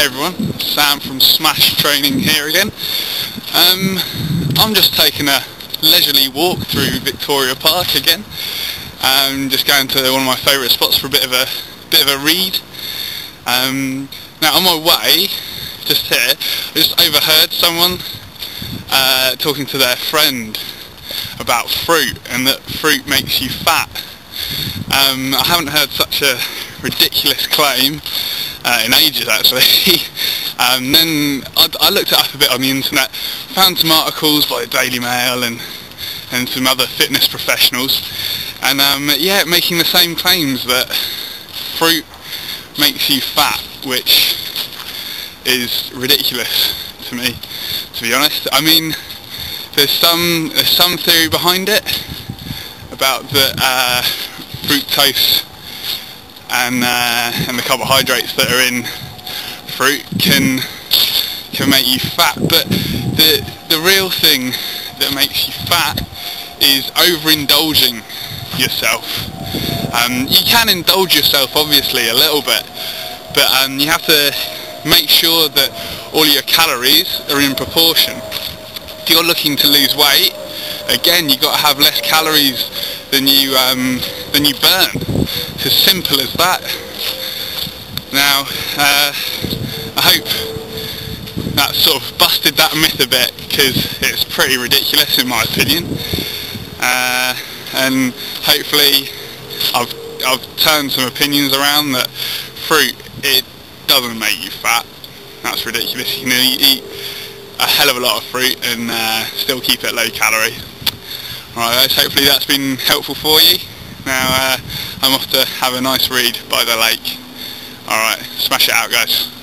Hey everyone, Sam from Smash Training here again. Um, I'm just taking a leisurely walk through Victoria Park again. Um, just going to one of my favourite spots for a bit of a bit of a read. Um, now on my way, just here, I just overheard someone uh, talking to their friend about fruit and that fruit makes you fat. Um, I haven't heard such a ridiculous claim uh, in ages actually. and then I, I, looked it up a bit on the internet, found some articles by the Daily Mail and and some other fitness professionals, and um, yeah, making the same claims that fruit makes you fat, which is ridiculous to me, to be honest. I mean, there's some there's some theory behind it about the uh, fructose and uh, and the carbohydrates that are in fruit can can make you fat. But the the real thing that makes you fat is overindulging yourself. Um, you can indulge yourself obviously a little bit, but um, you have to make sure that all your calories are in proportion. If you're looking to lose weight, again you've got to have less calories than you um, than you burn. It's as simple as that. Now, uh, I hope that sort of busted that myth a bit because it's pretty ridiculous in my opinion. Uh, and hopefully I've, I've turned some opinions around that fruit, it doesn't make you fat. That's ridiculous. You know, you eat a hell of a lot of fruit and uh, still keep it low calorie. Alright guys, hopefully that's been helpful for you. Now uh, I'm off to have a nice read by the lake. Alright, smash it out guys.